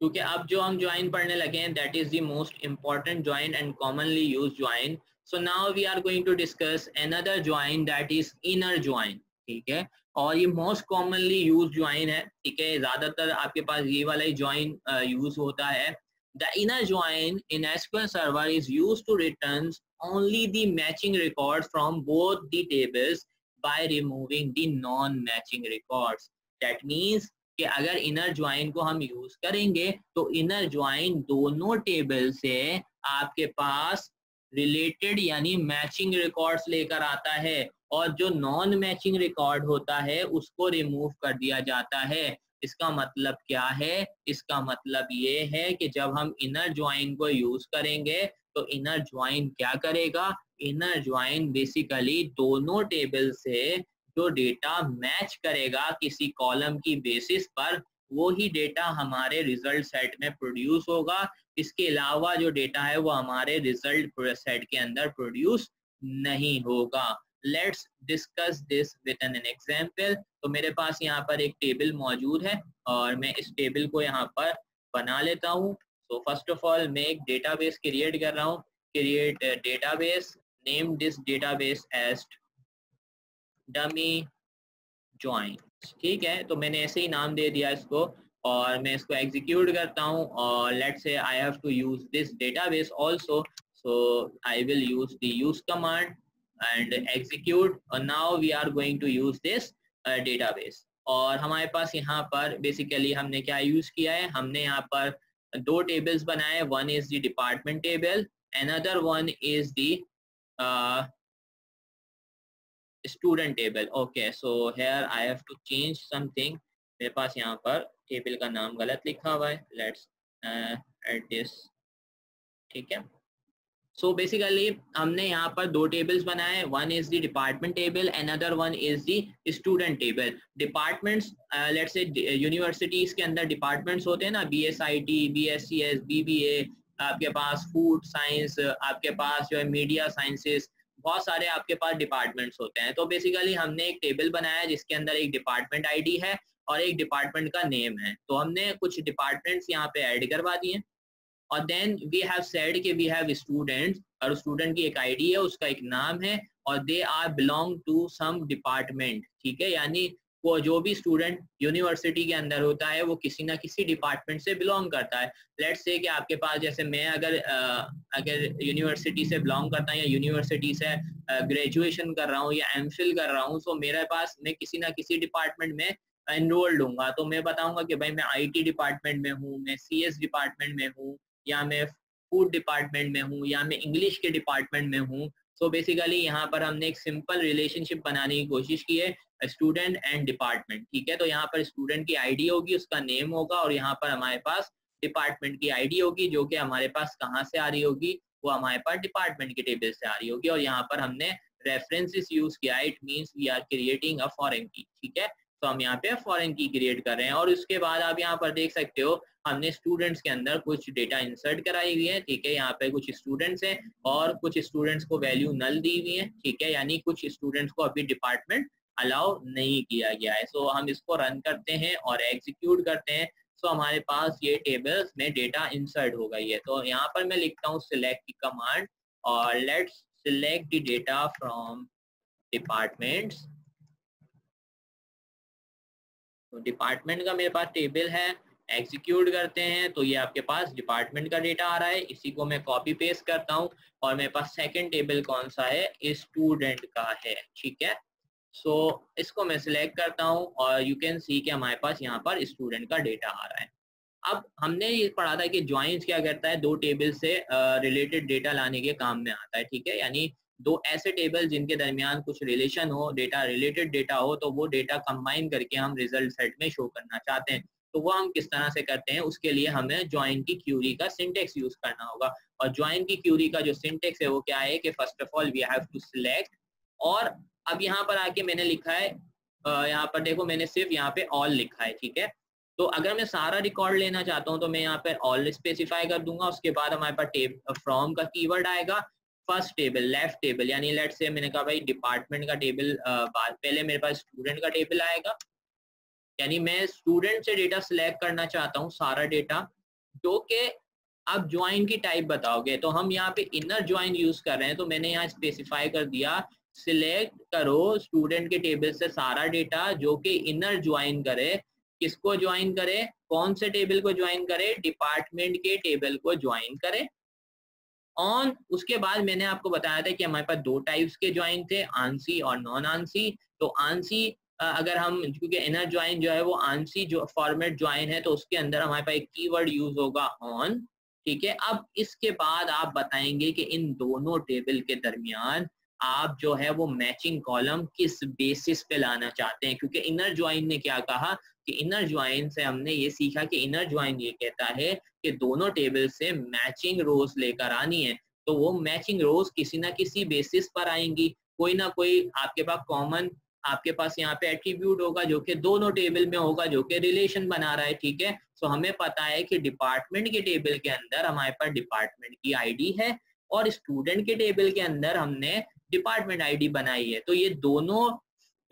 क्योंकि अब जो हम ज्वाइन पढ़ने लगे हैं that is the most important join and commonly use join so now we are going to discuss another join that is inner join ठीक है? और ये मोस्ट कॉमनली यूज़ ज्वाइन है, ठीक है? ज़्यादातर आपके पास ये वाला ही ज्वाइन यूज़ होता है। The inner join in SQL server is use to return only the matching records from both the tables by removing the non matching records. That means कि अगर इनर ज्वाइन को हम यूज़ करेंगे तो inner join दोनों table से आपके पास रिलेटेड यानी मैचिंग रिकॉर्ड्स लेकर आता है और जो नॉन मैचिंग रिकॉर्ड होता है, उसको रिमूव कर दिया जाता है। इसका मतलब क्या है? इसका मतलब ये है कि जब हम इनर ज्वाइन को यूज़ करेंगे तो इनर ज्वाइन क्या करेगा? इनर ज्वाइन बेसिकली दोनों टेबल से जो डेटा मैच करेगा किसी कॉलम की बेसिस पर वो ही डेटा हमारे रिज़ल्ट सेट में प्रोड्यूस होगा। इसके अलावा जो डेटा है, वो हमारे रिज़ल्ट सेट के अंदर प्रोड्यूस नहीं होगा। Let's discuss this with an example तो मेरे पास यहाँ पर एक टेबल मौजूद है और मैं इस टेबल को यहाँ पर बना लेता हूँ। सो फ़र्स्ट ऑफ़ ऑल मैं एक डेटाबेस क्रिएट कर रहा हूँ। Create database name this database as dummy join ठीक है? तो मैंने ऐसे ही नाम दे दिया इसको और मैं इसको एग्जीक्यूट करता हूँ और let's say I have to use this database also so I will use the use command and execute और now we are going to use this database और हमारे पास यहाँ पर बेसिकली हमने क्या यूज़ किया है? हमने यहाँ पर दो टेबल्स बनाए one is the department table another one is the student table okay so here I have to change something मेरे पास यहाँ पर टेबल का नाम गलत लिखा हुआ है. लेट्स एड दिस ठीक है? सो so बेसिकली हमने यहाँ पर दो टेबल्स बनाए. One is the department table another one is the student table departments let's say universities के अंदर डिपार्टमेंट्स होते हैं ना. B S I T B S C S B B A आपके पास फ़ूड साइंस आपके पास जो है मीडिया साइंसेस बहुत सारे आपके पास डिपार्टमेंट्स होते हैं। तो बेसिकली हमने एक टेबल बनाया जिसके अंदर एक डिपार्टमेंट आईडी है और एक डिपार्टमेंट का नेम है। तो हमने कुछ डिपार्टमेंट्स यहाँ पे ऐड करवा दिए और देन वी हैव सेड कि वी हैव स्टूडेंट्स और स्टूडेंट की एक आईडी है, उसका एक नाम है और they are belong to some department ठीक है? यानी वो जो भी स्टूडेंट यूनिवर्सिटी के अंदर होता है वो किसी ना किसी डिपार्टमेंट से बिलोंग करता है। लेट्स से कि आपके पास जैसे मैं अगर आ, अगर यूनिवर्सिटी से बिलोंग करता हूँ या यूनिवर्सिटी से ग्रेजुएशन कर रहा हूँ या एम कर रहा हूँ तो मेरे पास मैं किसी ना किसी डिपार्टमेंट में एनरोल्ड हूँ तो मैं बताऊँगा कि भाई मैं आईटी डिपार्टमेंट में हूँ मैं सीएस डिपार्टमेंट में हूँ या मैं फ़ूड डिपार्टमेंट में हूँ या मैं इंग्लिश के डिपार्टमेंट में हूँ। सो बेसिकली यहाँ पर हमने एक सिंपल रिलेशनशिप बनाने की कोशिश की है। स्टूडेंट एंड डिपार्टमेंट ठीक है? तो यहाँ पर स्टूडेंट की आईडी होगी, उसका नेम होगा और यहाँ पर हमारे पास डिपार्टमेंट की आईडी होगी, जो कि हमारे पास कहाँ से आ रही होगी? वो हमारे पास डिपार्टमेंट के टेबल से आ रही होगी और यहाँ पर हमने रेफरेंसेस यूज़ किया। It means we are creating a foreign key ठीक है? तो हम यहाँ पे फॉरेन की क्रिएट कर रहे हैं और उसके बाद आप यहाँ पर देख सकते हो, हमने स्टूडेंट्स के अंदर कुछ डेटा इंसर्ट कराई हुई है, ठीक है? यहाँ पे कुछ स्टूडेंट्स हैं और कुछ स्टूडेंट्स को वैल्यू नल दी हुई है, ठीक है? यानी कुछ स्टूडेंट्स को अभी डिपार्टमेंट अलाउ नहीं किया गया है। सो so, हम इसको रन करते हैं और एग्जीक्यूट करते हैं। सो so, हमारे पास ये टेबल्स में डेटा इंसर्ट हो गई है। तो so, यहाँ पर मैं लिखता हूँ सिलेक्ट की कमांड और let's select the data from departments department का मेरे पास टेबल है। एग्जीक्यूट करते हैं। तो ये आपके पास डिपार्टमेंट का डेटा आ रहा है। इसी को मैं कॉपी पेस्ट करता हूँ और मेरे पास सेकंड टेबल कौन सा है? स्टूडेंट का है। ठीक है? सो so, इसको मैं सिलेक्ट करता हूँ और यू कैन सी कि हमारे पास यहाँ पर स्टूडेंट का डेटा आ रहा है। अब हमने ये पढ़ा था कि ज्वाइंस क्या करता है? दो टेबल से रिलेटेड uh, डेटा लाने के काम में आता है ठीक है? यानी दो ऐसे टेबल जिनके दरमियान कुछ रिलेशन हो डेटा रिलेटेड डेटा हो तो वो डेटा कंबाइन करके हम रिज़ल्ट सेट में शो करना चाहते हैं। तो वो हम किस तरह से करते हैं? उसके लिए हमें ज्वाइन की क्यूरी का सिंटेक्स यूज़ करना होगा। और ज्वाइन की क्यूरी का जो सिंटेक्स है वो क्या है कि first of all we have to select और अब यहाँ पर आके मैंने लिखा है यहाँ पर देखो मैंने सिर्फ़ यहाँ पे ऑल लिखा है, ठीक है? तो अगर मैं सारा रिकॉर्ड लेना चाहता हूँ तो मैं यहाँ पे ऑल स्पेसिफाई कर दूँगा, उसके बाद हमारे पास टेब फ्रॉम का कीवर्ड आएगा फ़र्स्ट टेबल लेफ़्ट टेबल यानी लेट से मैंने कहा भाई डिपार्टमेंट का टेबल पहले मेरे पास स्टूडेंट का टेबल आएगा। यानी मैं स्टूडेंट से डेटा सिलेक्ट करना चाहता हूँ, सारा डेटा जो कि आप ज्वाइन की टाइप बताओगे। तो हम यहाँ पे इनर ज्वाइन यूज़ कर रहे हैं तो मैंने यहाँ स्पेसिफाई कर दिया सिलेक्ट करो स्टूडेंट के टेबल से सारा डेटा जो कि इनर ज्वाइन करे, किसको ज्वाइन करे, कौन से टेबल को ज्वाइन करे डिपार्टमेंट के टेबल को ज्वाइन करे। ऑन उसके बाद मैंने आपको बताया था कि हमारे पास दो टाइप्स के ज्वाइन थे आंसी और नॉन आंसी तो आंसी अगर हम, क्योंकि इनर ज्वाइन जो है वो आंसी जो फॉर्मेट ज्वाइन है तो उसके अंदर हमारे पास एक कीवर्ड यूज़ होगा ऑन ठीक है? अब इसके बाद आप बताएँगे कि इन दोनों टेबल के दरमियान आप जो है वो मैचिंग कॉलम किस बेसिस पे लाना चाहते हैं? क्योंकि इनर ज्वाइन ने क्या कहा कि इनर ज्वाइन से हमने ये सीखा कि इनर ज्वाइन ये कहता है कि दोनों टेबल से मैचिंग रोज लेकर आनी है। तो वो मैचिंग रोज किसी ना किसी बेसिस पर आएँगी। कोई ना कोई आपके पास कॉमन आपके पास यहाँ पे एट्रीब्यूट होगा जो कि दोनों टेबल में होगा, जो कि रिलेशन बना रहा है, ठीक है? सो हमें पता है कि डिपार्टमेंट के टेबल के अंदर हमारे पास डिपार्टमेंट की आईडी है और स्टूडेंट के टेबल के अंदर हमने डिपार्टमेंट आईडी बनाई है। तो ये दोनों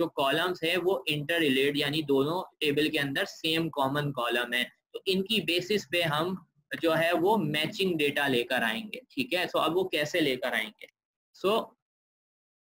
जो कॉलम्स है, वो इंटर रिलेट यानी दोनों टेबल के अंदर सेम कॉमन कॉलम है। तो इनकी बेसिस पे हम जो है, वो मैचिंग डेटा लेकर आएँगे, ठीक है? सो अब वो कैसे लेकर आएँगे? सो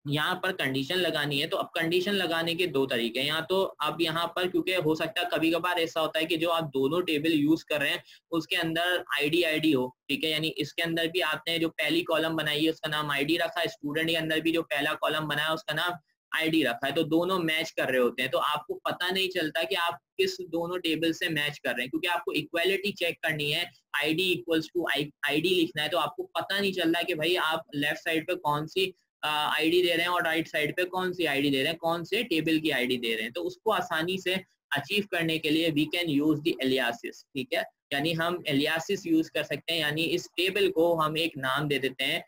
यहाँ पर कंडीशन लगानी है तो अब कंडीशन लगाने के दो तरीके हैं। यहाँ तो अब यहाँ पर, क्योंकि हो सकता है कभी कभार ऐसा होता है कि जो आप दोनों टेबल यूज़ कर रहे हैं, उसके अंदर आईडी आईडी हो, ठीक है? यानी इसके अंदर भी आपने जो पहली कॉलम बनाई है, उसका नाम आईडी रखा स्टूडेंट के अंदर भी जो पहला कॉलम बनाया उसका नाम आईडी रखा है। तो दोनों मैच कर रहे होते हैं। तो आपको पता नहीं चलता कि आप किस दोनों टेबल से मैच कर रहे हैं, क्योंकि आपको इक्वालिटी चेक करनी है। आईडी इक्वल्स टू आईडी लिखना है। तो आपको पता नहीं चल रहा कि भाई आप लेफ़्ट साइड पे कौन सी आईडी दे रहे हैं और राइट साइड पे कौन सी आईडी दे रहे हैं, कौन से टेबल की आईडी दे रहे हैं। तो उसको आसानी से अचीव करने के लिए we can use the aliases ठीक है? यानी हम एलियासिस यूज़ कर सकते हैं, यानी इस टेबल को हम एक नाम दे देते हैं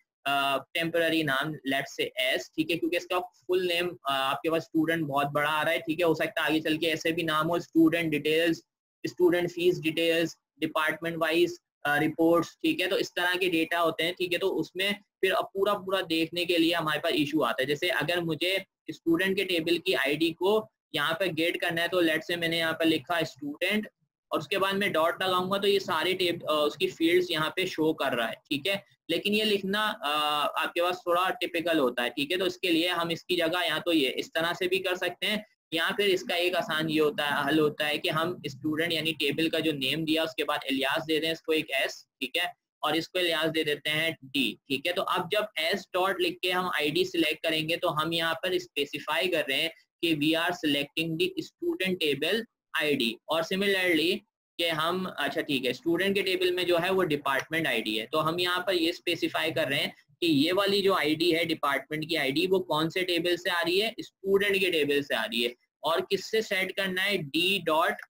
टेम्पररी नाम लेट से एस ठीक है? क्योंकि इसका फुल नेम आपके पास स्टूडेंट बहुत बड़ा आ रहा है, ठीक है? हो सकता है आगे चल के ऐसे भी नाम हो student details student fees details department wise reports ठीक है? तो इस तरह के डेटा होते हैं, ठीक है? तो उसमें फिर अब पूरा पूरा देखने के लिए हमारे पास इशू आता है। जैसे अगर मुझे स्टूडेंट के टेबल की आईडी को यहाँ पे गेट करना है तो लेट से मैंने यहाँ पे लिखा स्टूडेंट और उसके बाद मैं डॉट लगाऊँगा तो ये सारे टेब उसकी फील्ड्स यहाँ पे शो कर रहा है, ठीक है? लेकिन ये लिखना आपके पास थोड़ा टिपिकल होता है, ठीक है? तो इसके लिए हम इसकी जगह यहाँ तो ये इस तरह से भी कर सकते हैं यहाँ फिर इसका एक आसान ये होता है, हल होता है कि हम स्टूडेंट यानी टेबल का जो नेम दिया, उसके बाद एलियास दे दें इसको एक एस ठीक है? और इसको एलियास दे देते हैं डी ठीक है? तो अब जब एस डॉट लिख के हम आईडी सिलेक्ट करेंगे तो हम यहाँ पर स्पेसिफाई कर रहे हैं कि we are selecting the student table ID और सिमिलरली कि हम अच्छा ठीक है स्टूडेंट के टेबल में जो है वो डिपार्टमेंट आईडी है। तो हम यहाँ पर ये स्पेसिफाई कर रहे हैं कि ये वाली जो आईडी है डिपार्टमेंट की आईडी वो कौन से टेबल से आ रही है? स्टूडेंट के टेबल से आ रही है। और किससे सेट करना है? डी डॉट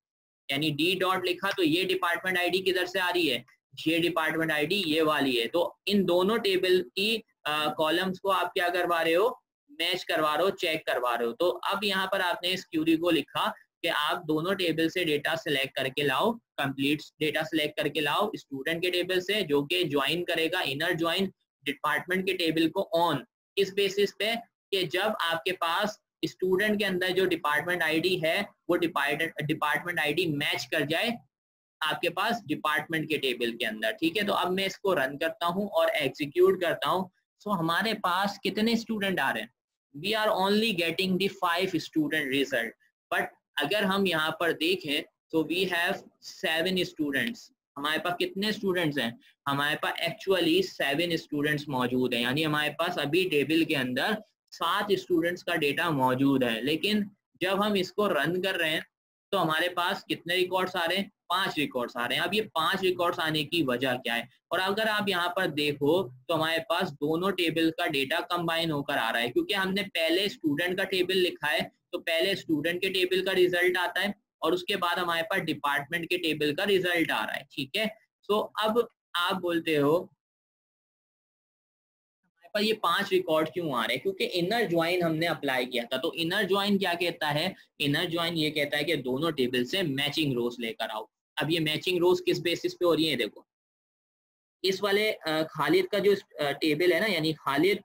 यानी डी डॉट लिखा तो ये डिपार्टमेंट आईडी किधर से आ रही है? ये डिपार्टमेंट आईडी ये वाली है। तो इन दोनों टेबल की कॉलम्स को आप क्या करवा रहे हो? मैच करवा रहे हो चेक करवा रहे हो। तो अब यहाँ पर आपने इस क्यूरी को लिखा कि आप दोनों टेबल से डेटा सिलेक्ट करके लाओ कंप्लीट डेटा सिलेक्ट करके लाओ स्टूडेंट के टेबल से, जो कि ज्वाइन करेगा इनर ज्वाइन डिपार्टमेंट के टेबल को ऑन इस बेसिस पे कि जब आपके पास स्टूडेंट के अंदर जो डिपार्टमेंट आईडी है वो डिपार्टमेंट आईडी मैच कर जाए आपके पास डिपार्टमेंट के टेबल के अंदर ठीक है? तो अब मैं इसको रन करता हूँ और एग्जीक्यूट करता हूँ। सो so, हमारे पास कितने स्टूडेंट आ रहे हैं? We are only getting the five student result but अगर हम यहाँ पर देखें तो वी हैव सेवन स्टूडेंट्स हमारे पास कितने स्टूडेंट्स हैं? हमारे पास एक्चुअली सेवन स्टूडेंट्स मौजूद हैं। यानी हमारे पास अभी टेबल के अंदर सात स्टूडेंट्स का डेटा मौजूद है। लेकिन जब हम इसको रन कर रहे हैं तो हमारे पास कितने रिकॉर्ड्स आ रहे हैं? पाँच रिकॉर्ड्स आ रहे हैं। अब ये पाँच रिकॉर्ड्स आने की वजह क्या है? और अगर आप यहाँ पर देखो तो हमारे पास दोनों टेबल का डेटा कंबाइन होकर आ रहा है। क्योंकि हमने पहले स्टूडेंट का टेबल लिखा है तो पहले स्टूडेंट के टेबल का रिज़ल्ट आता है और उसके बाद हमारे पास डिपार्टमेंट के टेबल का रिज़ल्ट आ रहा है। ठीक है? सो अब आप बोलते हो पर ये पाँच रिकॉर्ड क्यों आ रहे हैं? क्योंकि इनर ज्वाइन हमने अप्लाई किया था। तो इनर ज्वाइन क्या कहता है? इनर ज्वाइन ये कहता है कि दोनों टेबल से मैचिंग रोज लेकर आओ। अब ये मैचिंग रोज किस बेसिस पे हो रही है? देखो। इस वाले खालिद का जो टेबल है ना, यानी खालिद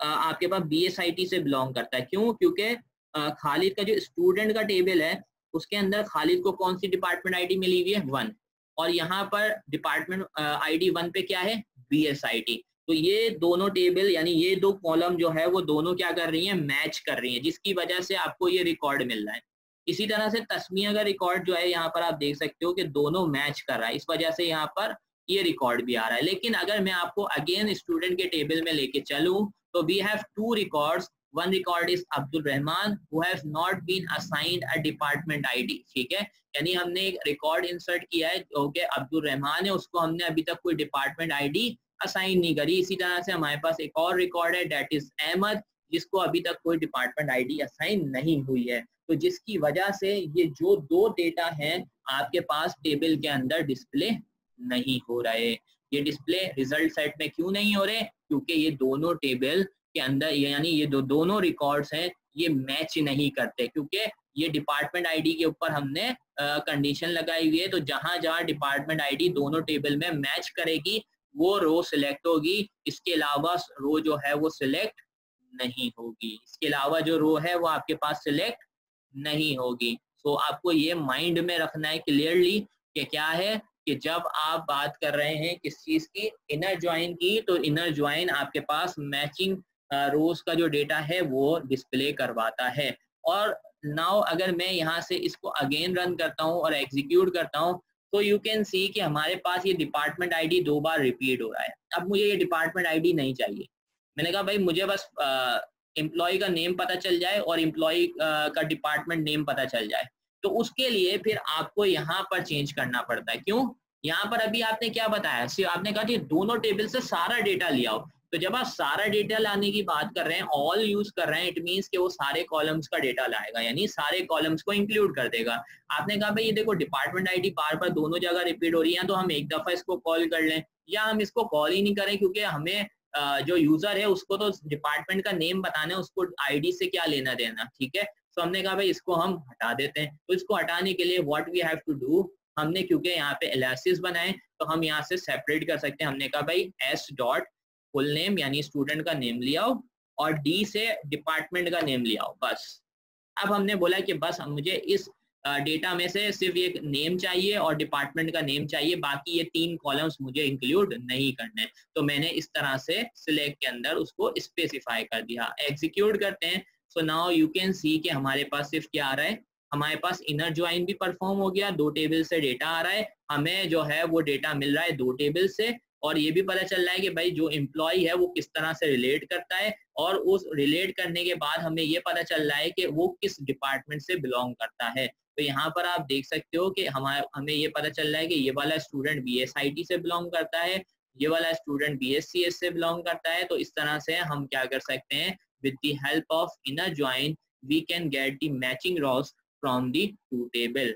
आपके पास बी एस आई टी से बिलोंग करता है। क्यों? क्योंकि खालिद का जो स्टूडेंट का टेबल है, उसके अंदर खालिद को कौन सी डिपार्टमेंट आईडी मिली हुई है? वन और यहाँ पर डिपार्टमेंट आईडी वन पे क्या है? बी एस आई टी तो ये दोनों टेबल यानी ये दो कॉलम जो है, वो दोनों क्या कर रही हैं, मैच कर रही हैं, जिसकी वजह से आपको ये रिकॉर्ड मिल रहा है। इसी तरह से तस्मिया का रिकॉर्ड जो है, यहाँ पर आप देख सकते हो कि दोनों मैच कर रहा है, इस वजह से यहाँ पर ये रिकॉर्ड भी आ रहा है। लेकिन अगर मैं आपको अगेन स्टूडेंट के टेबल में लेके चलूँ तो we have two records one record is Abdul Rahman, who has not been assigned a department ठीक है? यानी हमने एक रिकॉर्ड इंसर्ट किया है, जो कि अब्दुल रहमान है, उसको हमने अभी तक कोई डिपार्टमेंट आईडी असाइन नहीं करी। इसी तरह से हमारे पास एक और रिकॉर्ड है डेट इज़ अहमद जिसको अभी तक कोई डिपार्टमेंट आईडी असाइन नहीं हुई है। तो जिसकी वजह से ये जो दो डेटा हैं, आपके पास टेबल के अंदर डिस्प्ले नहीं हो रहे। ये डिस्प्ले रिज़ल्ट सेट में क्यों नहीं हो रहे? क्योंकि ये दोनों टेबल के अंदर, यानी ये दो दोनों रिकॉर्ड्स हैं, ये मैच नहीं करते। क्योंकि ये डिपार्टमेंट आईडी के ऊपर हमने कंडीशन लगाई हुई है। तो जहाँ जहाँ डिपार्टमेंट आईडी दोनों टेबल में मैच करेगी वो रो सिलेक्ट होगी इसके अलावा रो जो है वो सिलेक्ट नहीं होगी। इसके अलावा जो रो है वो आपके पास सिलेक्ट नहीं होगी। सो so, आपको ये माइंड में रखना है क्लियरली कि क्या है कि जब आप बात कर रहे हैं किस चीज़ की इनर ज्वाइन की तो इनर ज्वाइन आपके पास मैचिंग रोज का जो डेटा है वो डिस्प्ले करवाता है। और नाउ अगर मैं यहाँ से इसको अगेन रन करता हूँ और एग्जीक्यूट करता हूँ तो यू कैन सी कि हमारे पास ये डिपार्टमेंट आईडी दो बार रिपीट हो रहा है। अब मुझे ये डिपार्टमेंट आईडी नहीं चाहिए। मैंने कहा, भाई, मुझे बस एम्प्लॉय का नेम पता चल जाए और एम्प्लॉय का डिपार्टमेंट नेम पता चल जाए। तो उसके लिए फिर आपको यहाँ पर चेंज करना पड़ता है। क्यों? यहाँ पर अभी आपने क्या बताया? आपने कहा कि दोनों टेबल से सारा डेटा लिया हो। तो जब आप सारा डेटा लाने की बात कर रहे हैं ऑल यूज़ कर रहे हैं इट मीन्स कि वो सारे कॉलम्स का डेटा लाएगा, यानी सारे कॉलम्स को इंक्लूड कर देगा। आपने कहा, भाई, ये देखो डिपार्टमेंट आईडी बार बार दोनों जगह रिपीट हो रही है तो हम एक दफ़ा इसको कॉल कर लें, या हम इसको कॉल ही नहीं करें, क्योंकि हमें जो यूज़र है, उसको तो डिपार्टमेंट का नेम बताना है, उसको आईडी से क्या लेना देना, ठीक है? तो हमने कहा, भाई, इसको हम हटा देते हैं। तो इसको हटाने के लिए what we have to do हमने क्योंकि यहाँ पे एलासिस बनाए तो हम यहाँ से सेपरेट कर सकते हैं। हमने कहा, भाई एस डॉट फुल नेम यानी स्टूडेंट का नेम लिया हो और डी से डिपार्टमेंट का नेम लिया हो, बस। अब हमने बोला कि बस हम मुझे इस डेटा में से सिर्फ़ एक नेम चाहिए और डिपार्टमेंट का नेम चाहिए, बाकी ये तीन कॉलम्स मुझे इंक्लूड नहीं करने तो मैंने इस तरह से सिलेक्ट के अंदर उसको स्पेसिफाई कर दिया। एग्जीक्यूट करते हैं। So now you can see कि हमारे पास सिर्फ़ क्या आ रहा है? हमारे पास इनर ज्वाइन भी परफॉर्म हो गया, दो टेबल से डेटा आ रहा है। हमें जो है वो डेटा मिल रहा है दो टेबल से। और ये भी पता चल रहा है कि भाई जो एम्प्लॉय है वो किस तरह से रिलेट करता है और उस रिलेट करने के बाद हमें ये पता चल रहा है कि वो किस डिपार्टमेंट से बिलोंग करता है। तो यहाँ पर आप देख सकते हो कि हमारे हमें ये पता चल रहा है कि ये वाला स्टूडेंट बी से बिलोंग करता है, ये वाला स्टूडेंट बीएससीएस से बिलोंग करता है तो इस तरह से हम क्या कर सकते हैं with the help of inner join we can get the matching rows from the two table